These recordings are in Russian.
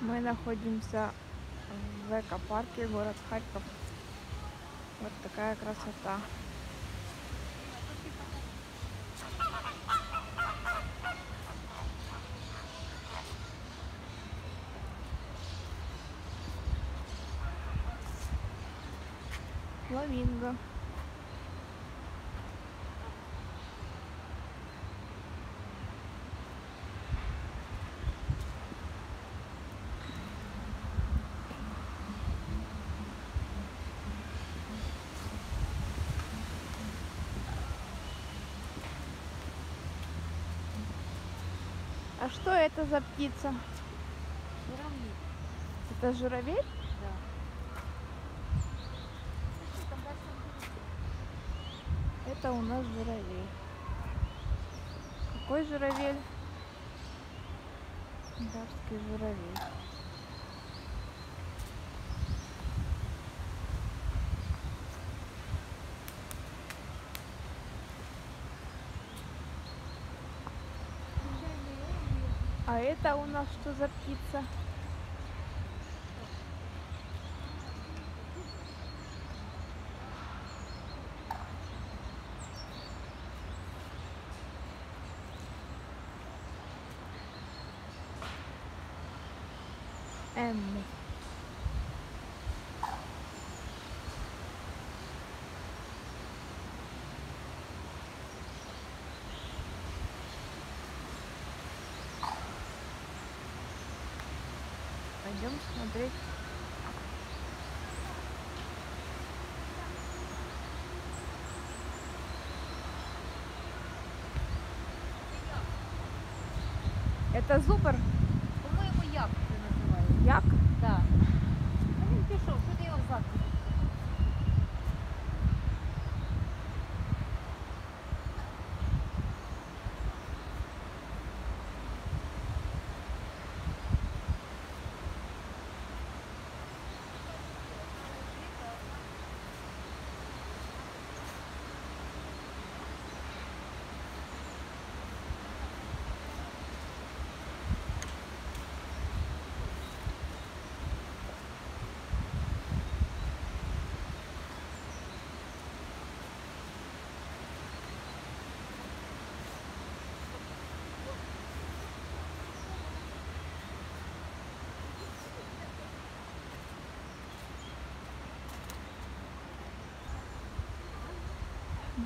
Мы находимся в экопарке, город Харьков. Вот такая красота. Фламинго. А что это за птица? Журавли. Это журавель? Да. Это у нас журавель. Какой журавель? Дарский журавель. А это у нас что за птица? Пойдем смотреть. Это зубр?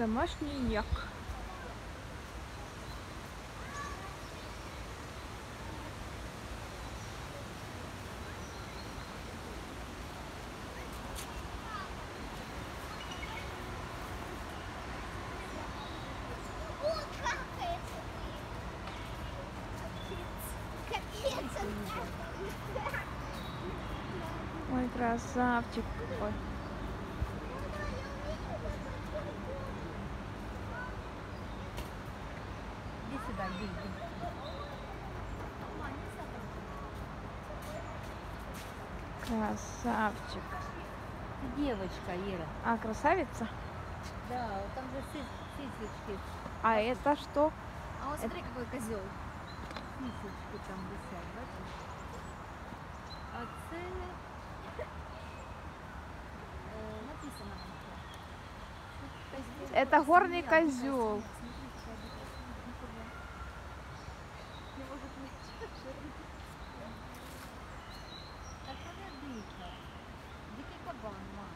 Домашний як. Ой, красавчик какой. Девочка, Іра. А, красавица? Да, там же сис- сисечки. А это что? А вот смотри, какой козел. Сисечки там висять, бачиш? А це написано. Это горный козел. Так она дика. Дикий кабан, мам.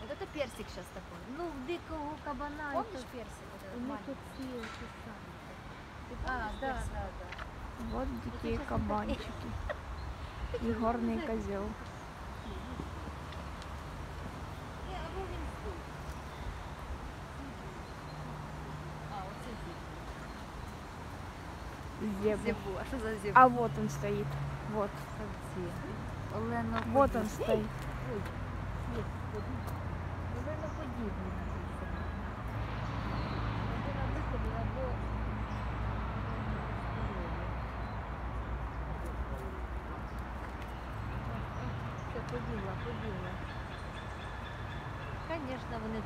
Вот это персик сейчас такой. Ну, дикого кабана. Помнишь персик? У них тут все эти самые. А, да, да, да Вот дикие кабанчики. И горный козел. Ні, або він тут. А, оце зіб. Зебу. Зібу. А що за зібу? А вот он стоит. Вот. Олено Вот он стоит. Ой, ні, подібний. Олено подібний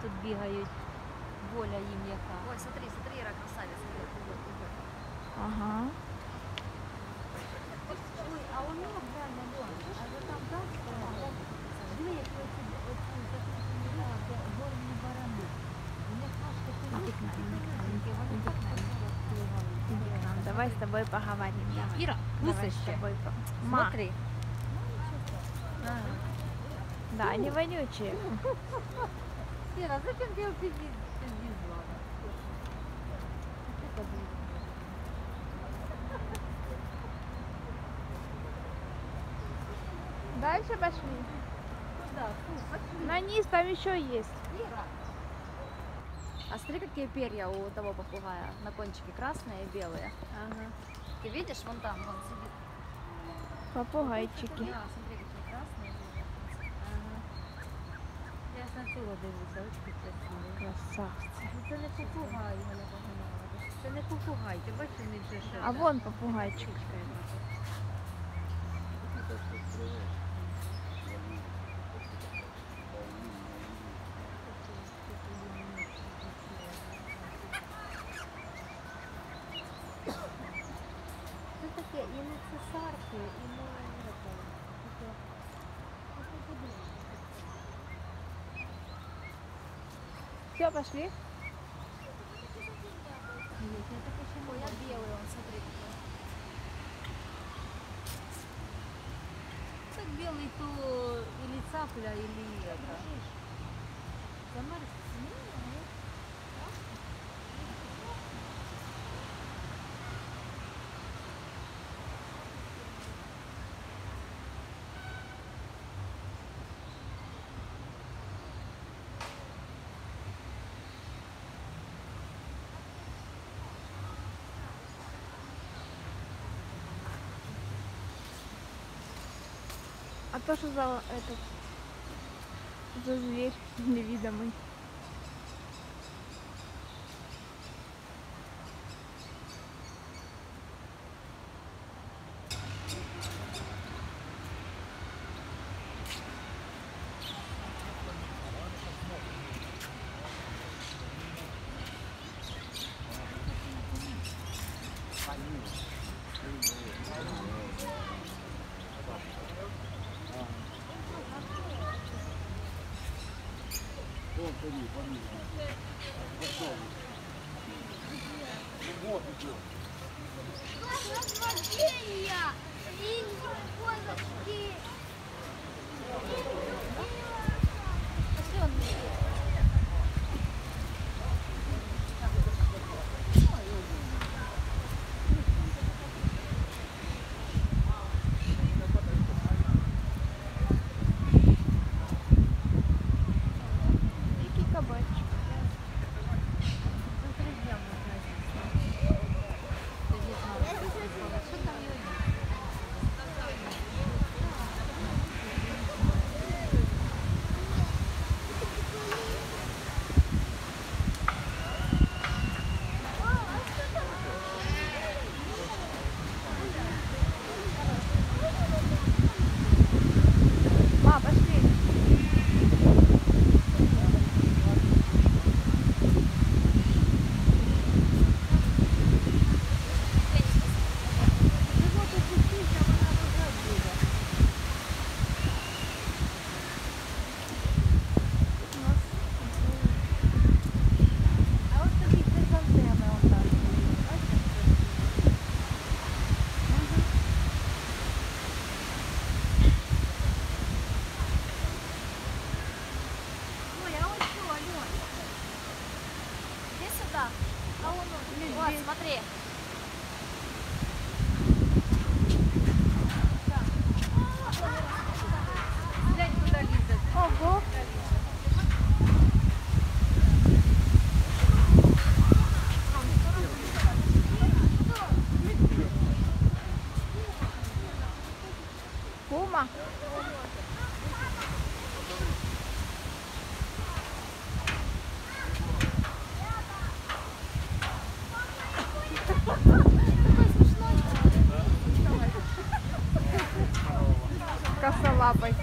тут бігають. Воля їм яка. Ой, смотри, смотри, яка красавиця. Ага. Ой, а у нього реально вон, а ви там так, Давай с тобой поговорим. Давай. Ира, слышишь? с тобой поговорим. Смотри. Да, они вонючие. Ира, зачем пизди- пиздизла? Это будет. Дальше пошли. Куда? Пошли. На низ там еще есть. Ира. А смотри, какие перья у того попугая. На кончике красные и белые. Ты видишь, вон там, вон сидит. Попугайчики. Да, смотри, какие красные. белые. Ага. Я ж на цього дивлюся, очки красиві. Красавцы. Ну це не попугай, Галя Богданова. Це не попугай, ти бачиш, він вже. А вон попугайчик. Все, пошли. Ой, а белый он, смотри. какой. Так белый то или цапля, или это. Замерз? А то что за этот за зверь невидимый? Наслаждения и козочки. Дикий Косолапой.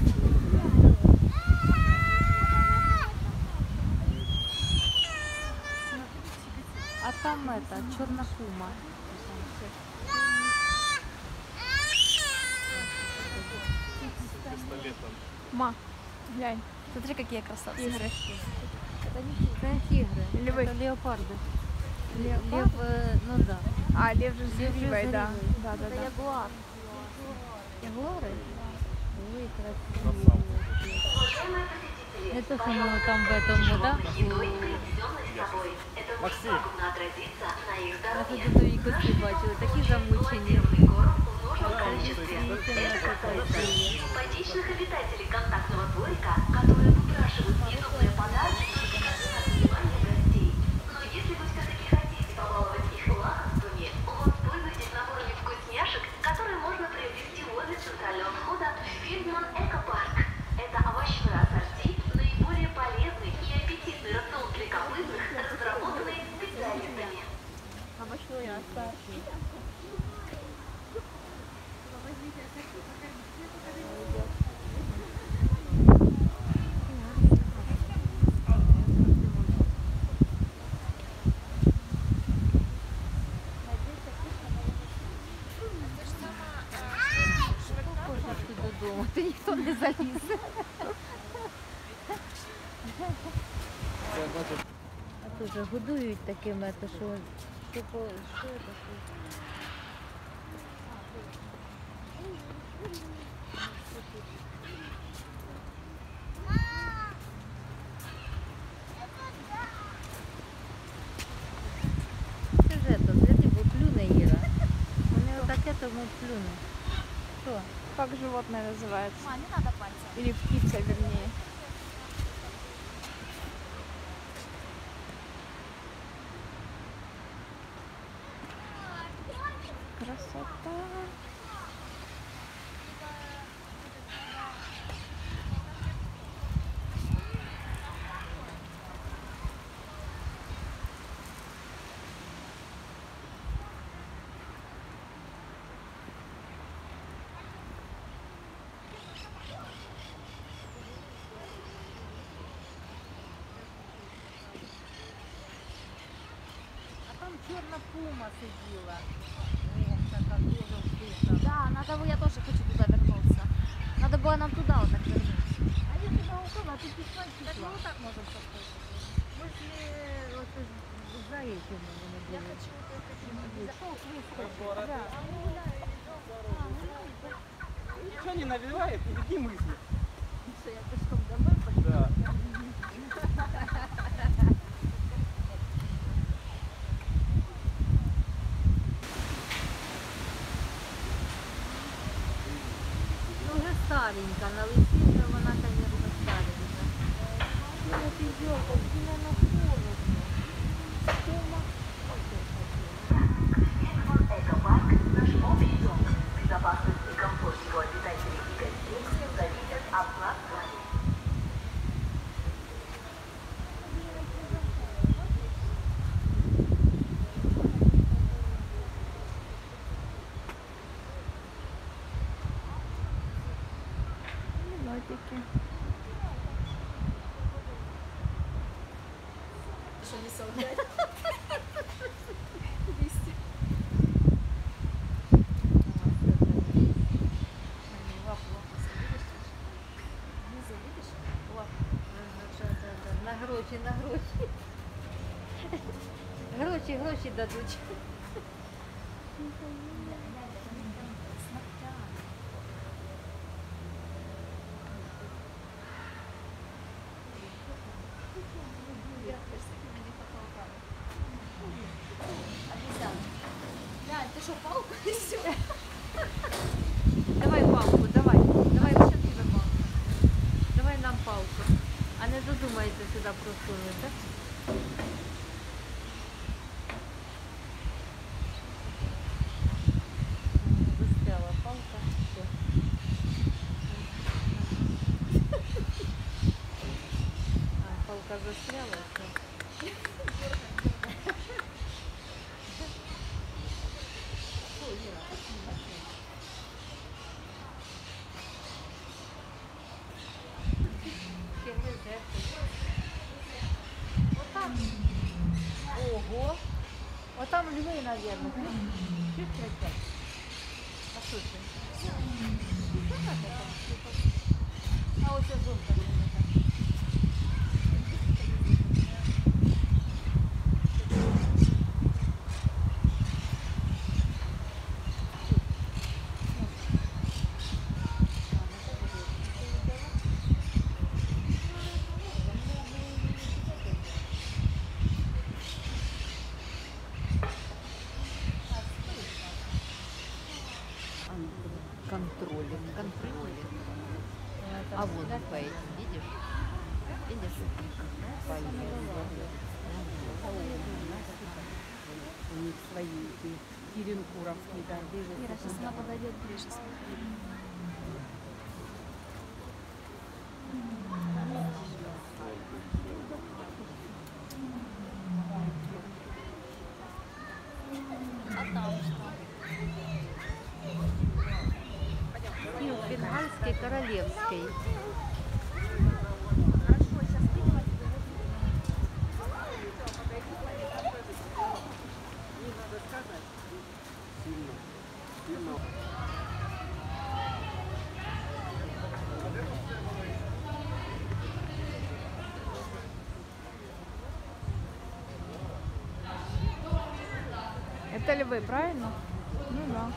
А там это, черная пума. Ма, глянь, Смотри, какие красавцы. тигры. Это не тигры. Это тигры. Львы. Это леопарды. Лев, Лев, е, ну да. А, лев же с да. гривой. Да, да, Это да. ягуар. Ягуары? Ой, красивые. Это что мы там в этом, да? Максим, Я тут до їх усі бачили, такі замучені. симпатичных обитателей контактного дворика, которые выпрашивают ненужные подарки Хочеш ти додому, ти ніхто не заліз. А тут же годують такими, то що, що, по- що це? Це ж это, отаке тому плюне. Що? Как животное называется? Ма, не надо пальцем. Или птица, вернее. Красота. А чорна пума сиділа. Да, надо, бы- я тоже хочу туда вернуться. Надо было нам туда вот так вернуться. А я туди ушла, а ти пішла і пішла. Так ми отак можемо поставити. Возле, от, за этим вони були. ничего не навевает, никакие мысли. старенька, на лиці вже вона, звісно, старенька. Ну от ідет, а сильно на холодно. Нотики. На гроші, на гроші. Гроші, гроші дадуть. Так? Застряла палка. Все. А, палка застряла. Все. やの。Свои эти киренкуровские, да. Ира, сейчас она подойдет ближе. Это львы, правильно? Ну да.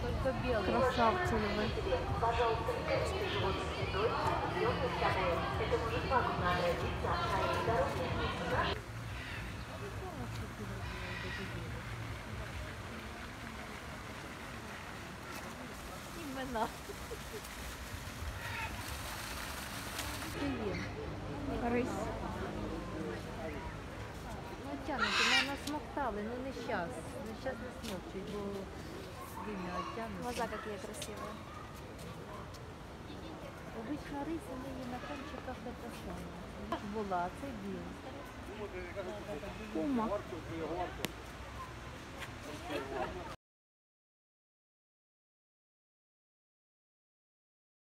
Только белые. Красавцы львы. Пожалуйста, не кормите животных едой, съемной собой. Это может пагубно отразиться на их здоровье. Имена. Рысь. Ну, тянуть, мене насмоктали, ну не щас. Не щас не смокчуть, бо вим'я оттягнуть. Глаза какие красивые. Обична риса в неї на кончиках це саме. Аж була, а це білий. Пума.